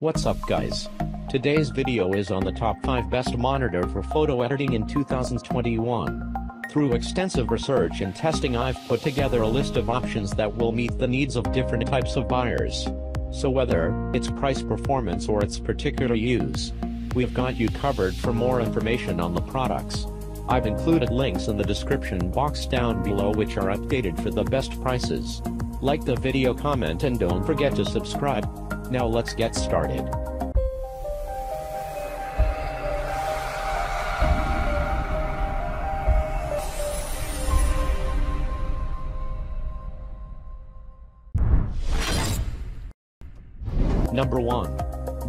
What's up guys? Today's video is on the top 5 best monitor for photo editing in 2021. Through extensive research and testing I've put together a list of options that will meet the needs of different types of buyers. So whether it's price performance or its particular use, we've got you covered for more information on the products. I've included links in the description box down below which are updated for the best prices. Like the video comment and don't forget to subscribe. Now let's get started. Number 1.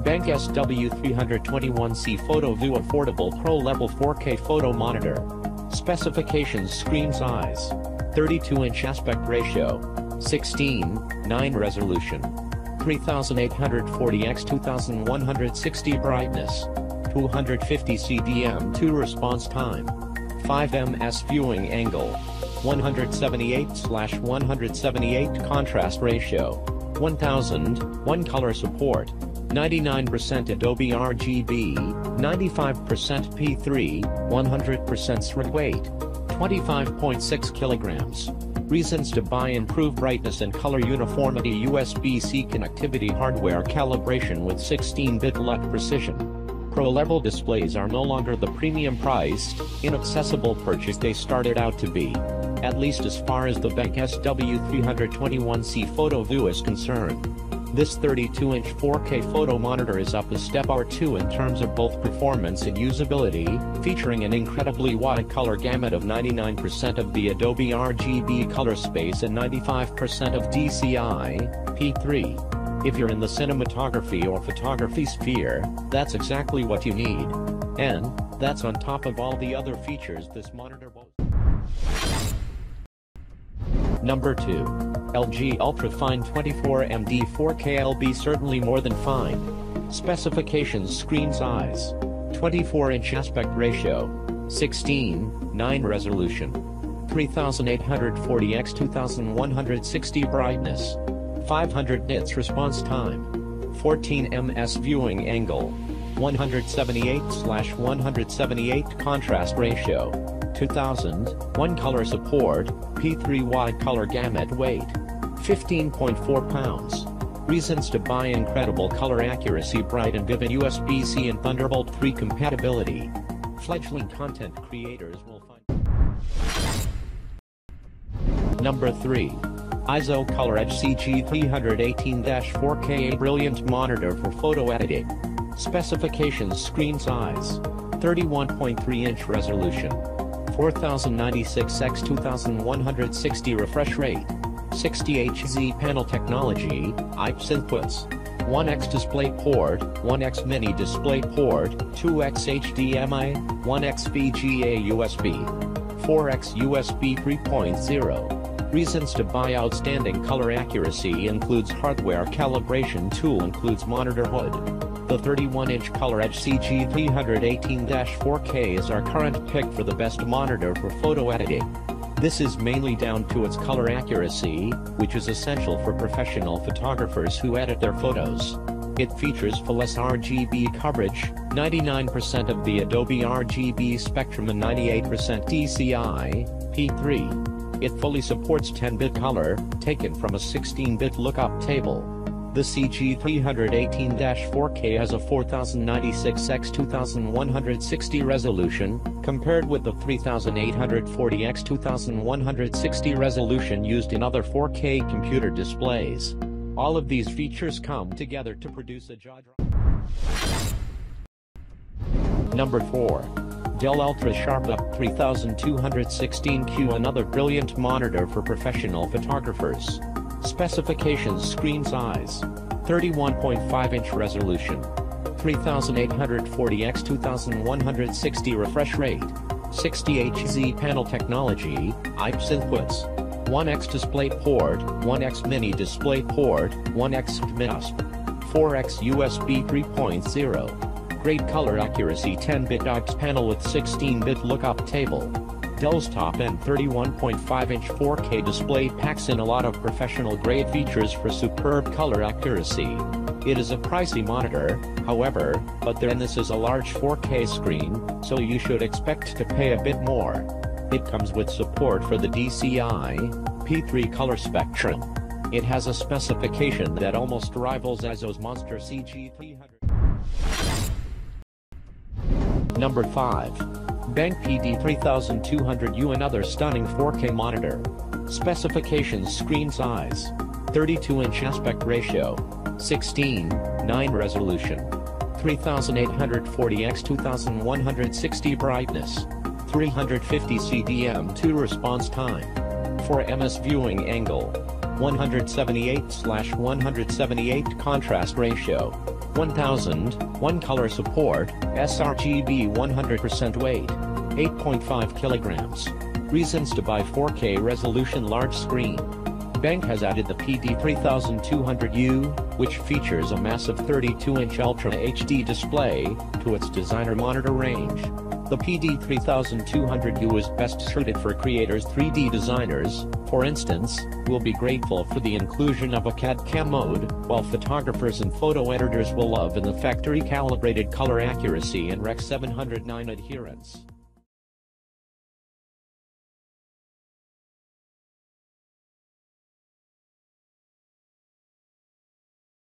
BenQ SW321C PhotoView Affordable Pro Level 4K Photo Monitor. Specifications Screen size. 32-inch aspect ratio. 16, 9 resolution. 3840 x 2160 brightness. 250 cdm2 response time. 5 ms viewing angle. 178 178 contrast ratio. 1000, 1 color support. 99% Adobe RGB, 95% P3, 100% SRID weight. 25.6 kilograms. Reasons to buy improve brightness and color uniformity USB-C connectivity hardware calibration with 16-bit LUT precision. Pro-level displays are no longer the premium-priced, inaccessible purchase they started out to be. At least as far as the BenQ SW321C PhotoView is concerned. This 32-inch 4K photo monitor is up a step or two in terms of both performance and usability, featuring an incredibly wide color gamut of 99% of the Adobe RGB color space and 95% of DCI, P3. If you're in the cinematography or photography sphere, that's exactly what you need. And, that's on top of all the other features this monitor boasts. Number 2. LG Ultrafine 24MD 4K LB certainly more than fine. Specifications Screen size. 24-inch aspect ratio. 16, 9 resolution. 3840 x 2160 brightness. 500 nits response time. 14 ms viewing angle. 178 178 contrast ratio. 2000, 1 color support, P3 wide color gamut weight. 15.4 pounds. Reasons to buy incredible color accuracy bright and vivid USB-C and Thunderbolt 3 compatibility. Fledgling content creators will find Number 3. EIZO Color Edge CG318-4K A brilliant monitor for photo editing. Specifications Screen size. 31.3 inch resolution. 4096 x 2160 refresh rate. 60 Hz panel technology, IPS inputs. 1x display port, 1x mini display port, 2x HDMI, 1x VGA USB, 4x USB 3.0. Reasons to buy outstanding color accuracy includes hardware calibration tool includes monitor hood. The 31-inch Color Edge CG318-4K is our current pick for the best monitor for photo editing. This is mainly down to its color accuracy, which is essential for professional photographers who edit their photos. It features full sRGB coverage, 99% of the Adobe RGB spectrum and 98% DCI, P3. It fully supports 10-bit color, taken from a 16-bit lookup table. The CG318-4K has a 4096 x 2160 resolution, compared with the 3840 x 2160 resolution used in other 4K computer displays. All of these features come together to produce a jaw Number 4. Dell Ultra Sharp Up 3216Q Another brilliant monitor for professional photographers. Specifications Screen size. 31.5 inch resolution. 3840 x 2160 refresh rate. 60 Hz panel technology, IPS inputs. 1x display port, 1x mini display port, 1x MISP. 4x USB 3.0. Great color accuracy 10-bit IPS panel with 16-bit lookup table. Dell's top-end 31.5-inch 4K display packs in a lot of professional-grade features for superb color accuracy. It is a pricey monitor, however, but then this is a large 4K screen, so you should expect to pay a bit more. It comes with support for the DCI P3 color spectrum. It has a specification that almost rivals ASUS Monster CG300. Number 5. BenQ PD3200U Another stunning 4K monitor. Specifications Screen size 32-inch aspect ratio 16, 9 resolution 3840 x 2160 brightness 350 CDM2 response time 4 ms viewing angle 178/178 contrast ratio 1000, 1 color support, sRGB 100% weight, 8.5 kilograms. Reasons to buy 4K resolution large screen. BenQ has added the PD3200U, which features a massive 32-inch Ultra HD display, to its designer monitor range. The PD3200U is best suited for creators 3D designers, for instance, will be grateful for the inclusion of a CAD CAM mode, while photographers and photo editors will love in the factory calibrated color accuracy and Rec 709 adherence.